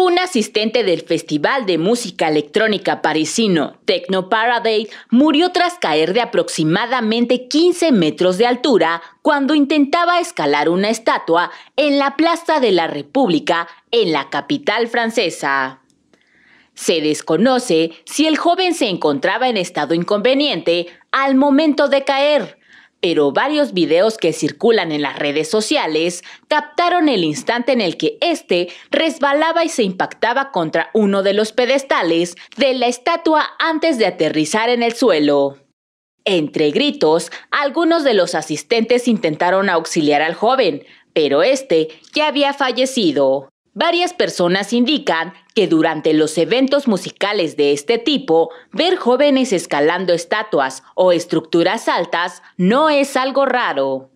Un asistente del Festival de Música Electrónica parisino Techno Paradise murió tras caer de aproximadamente 15 metros de altura cuando intentaba escalar una estatua en la Plaza de la República en la capital francesa. Se desconoce si el joven se encontraba en estado inconveniente al momento de caer, pero varios videos que circulan en las redes sociales captaron el instante en el que éste resbalaba y se impactaba contra uno de los pedestales de la estatua antes de aterrizar en el suelo. Entre gritos, algunos de los asistentes intentaron auxiliar al joven, pero este ya había fallecido. Varias personas indican que durante los eventos musicales de este tipo, ver jóvenes escalando estatuas o estructuras altas no es algo raro.